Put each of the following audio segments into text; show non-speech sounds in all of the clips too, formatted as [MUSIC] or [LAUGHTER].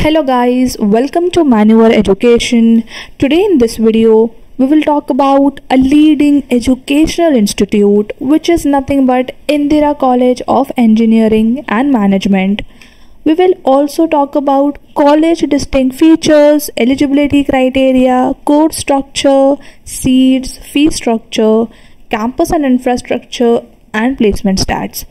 Hello guys, welcome to Manoeuvre Education. Today in this video, we will talk about a leading educational institute which is nothing but Indira College of Engineering and Management. We will also talk about college distinct features, eligibility criteria, course structure, seats, fee structure, campus and infrastructure, and placement stats.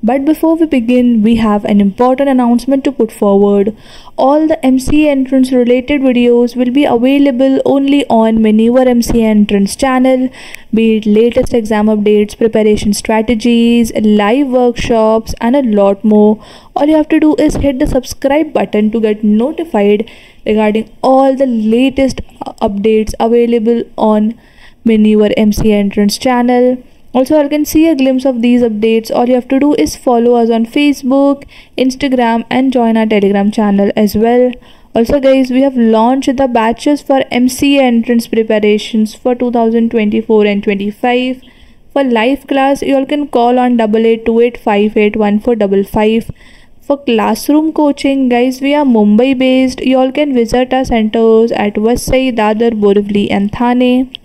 But before we begin, we have an important announcement to put forward. All the MCA entrance related videos will be available only on Manoeuvre MCA entrance channel, be it latest exam updates, preparation strategies, live workshops, and a lot more. All you have to do is hit the subscribe button to get notified regarding all the latest uh, updates available on Manoeuvre MCA entrance channel. Also, you can see a glimpse of these updates. All you have to do is follow us on Facebook, Instagram, and join our Telegram channel as well. Also, guys, we have launched the batches for MCA entrance preparations for 2024 and 25. For live class, you all can call on double eight two eight five eight one four double five. For classroom coaching, guys, we are Mumbai based. You all can visit our centers at Vasai, Dadar, Borivali, and Thane.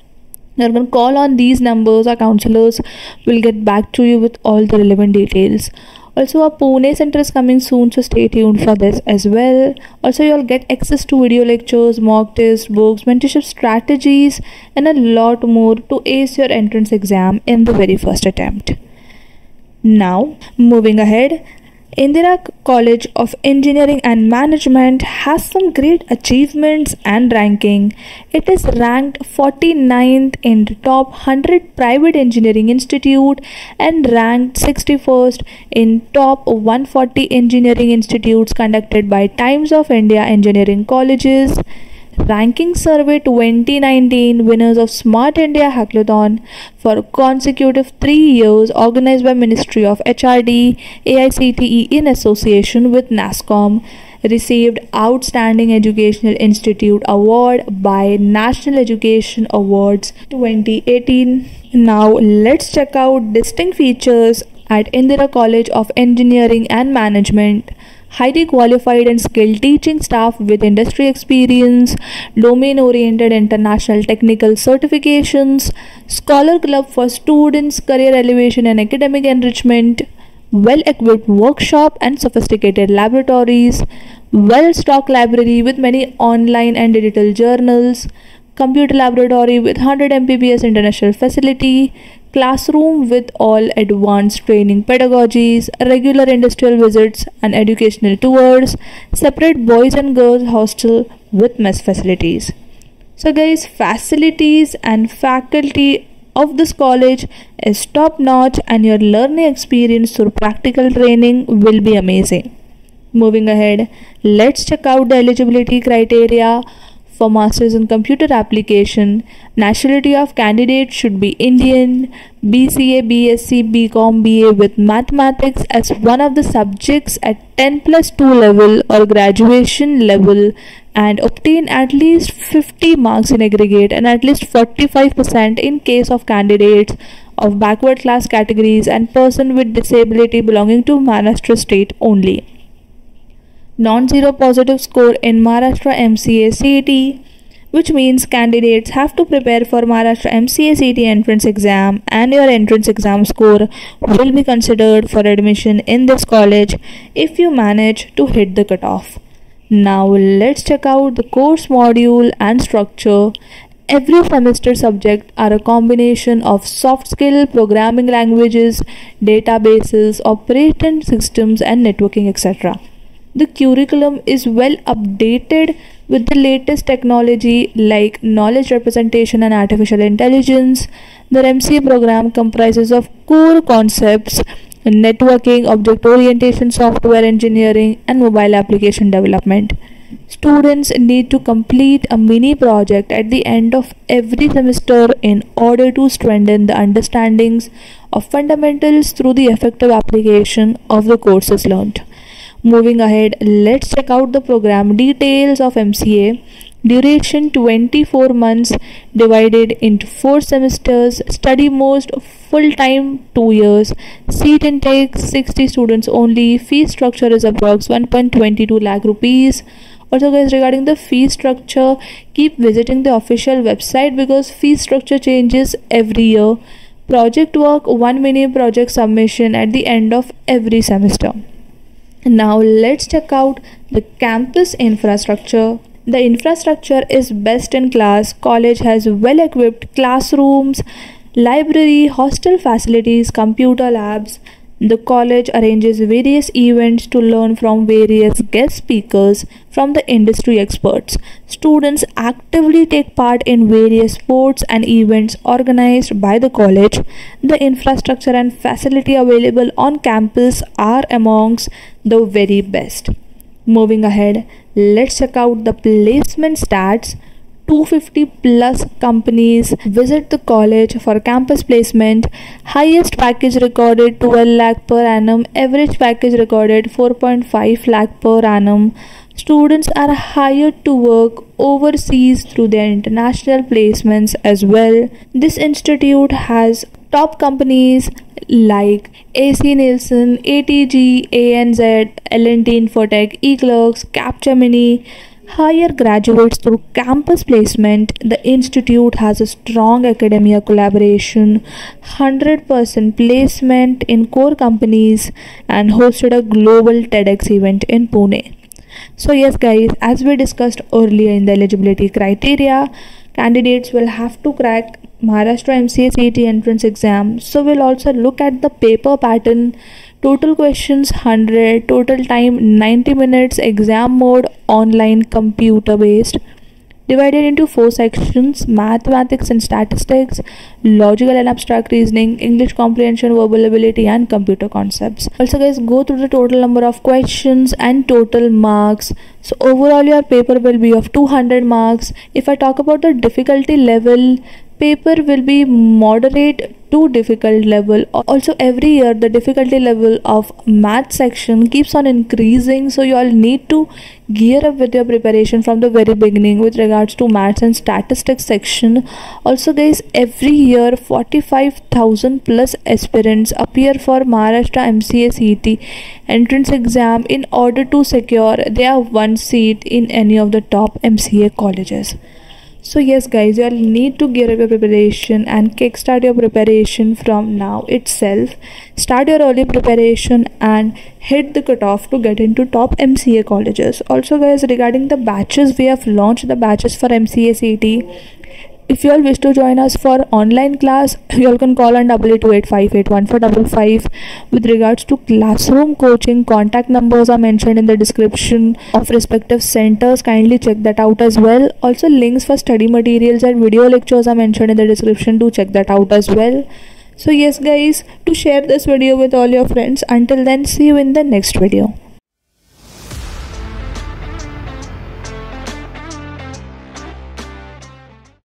You're call on these numbers. Our counselors will get back to you with all the relevant details. Also, our Pune center is coming soon, so stay tuned for this as well. Also, you'll get access to video lectures, mock tests, books, mentorship strategies, and a lot more to ace your entrance exam in the very first attempt. Now, moving ahead, Indira College of Engineering and Management has some great achievements and ranking. It is ranked 49th in the top 100 private engineering institute and ranked 61st in top 140 engineering institutes conducted by Times of India Engineering Colleges. Ranking Survey 2019 winners of Smart India Hackathon for consecutive 3 years organized by Ministry of HRD AICTE in association with NASSCOM received Outstanding Educational Institute Award by National Education Awards 2018. Now let's check out distinct features at Indira College of Engineering and Management highly qualified and skilled teaching staff with industry experience, domain oriented international technical certifications, scholar club for students, career elevation and academic enrichment, well equipped workshop and sophisticated laboratories, well stocked library with many online and digital journals, computer laboratory with 100 Mbps international facility, classroom with all advanced training pedagogies, regular industrial visits and educational tours, separate boys and girls hostel with mess facilities. So guys, facilities and faculty of this college is top notch and your learning experience through practical training will be amazing. Moving ahead, let's check out the eligibility criteria for masters in computer application nationality of candidate should be indian bca bsc bcom ba with mathematics as one of the subjects at 10 plus 2 level or graduation level and obtain at least 50 marks in aggregate and at least 45% in case of candidates of backward class categories and person with disability belonging to Maharashtra state only non-zero positive score in Maharashtra MCA CET which means candidates have to prepare for Maharashtra MCA CET entrance exam and your entrance exam score will be considered for admission in this college if you manage to hit the cutoff. Now let's check out the course module and structure. Every semester subject are a combination of soft skill, programming languages, databases, operating systems and networking etc. The curriculum is well updated with the latest technology like knowledge representation and artificial intelligence. The MCA program comprises of core concepts networking, object orientation, software engineering, and mobile application development. Students need to complete a mini project at the end of every semester in order to strengthen the understandings of fundamentals through the effective application of the courses learned moving ahead let's check out the program. Details of mca duration 24 months divided into 4 semesters. Study most full time 2 years. Seat intake 60 students only. Fee structure is approx 1.22 lakh rupees. Also guys regarding the fee structure keep visiting the official website because fee structure changes every year. Project work one mini project submission at the end of every semester now let's check out the campus infrastructure. The infrastructure is best in class. College has well equipped classrooms, library, hostel facilities, computer labs, the college arranges various events to learn from various guest speakers from the industry experts. Students actively take part in various sports and events organized by the college. The infrastructure and facility available on campus are amongst the very best. Moving ahead, let's check out the placement stats 250 plus companies visit the college for campus placement. Highest package recorded 12 lakh per annum, average package recorded 4.5 lakh per annum. Students are hired to work overseas through their international placements as well. This institute has top companies like AC Nielsen, ATG, ANZ, L&T Infotech, eClerx, Capgemini hire graduates through campus placement, the institute has a strong academia collaboration, 100% placement in core companies, and hosted a global TEDx event in Pune. So, yes, guys, as we discussed earlier in the eligibility criteria, candidates will have to crack Maharashtra MCA CET entrance exam. So, we'll also look at the paper pattern total questions 100 total time 90 minutes. Exam mode online computer based. Divided into four sections mathematics and statistics logical and abstract reasoning english comprehension verbal ability and computer concepts. Also guys go through the total number of questions and total marks. So overall your paper will be of 200 marks. If i talk about the difficulty level paper will be moderate to difficult level. Also every year the difficulty level of math section keeps on increasing. So you all need to gear up with your preparation from the very beginning with regards to maths and statistics section. Also guys every year 45000 plus aspirants appear for maharashtra mca cet entrance exam in order to secure their one seat in any of the top mca colleges so yes guys you all need to gear up your preparation and kickstart your preparation from now itself. Start your early preparation and hit the cutoff to get into top mca colleges. Also guys regarding the batches we have launched the batches for mca cet if you all wish to join us for online class [LAUGHS] you all can call on double eight two eight five eight one four double five. With regards to classroom coaching contact numbers are mentioned in the description of respective centers. Kindly check that out as well. Also links for study materials and video lectures are mentioned in the description. To check that out as well. So yes guys to share this video with all your friends. Until then see you in the next video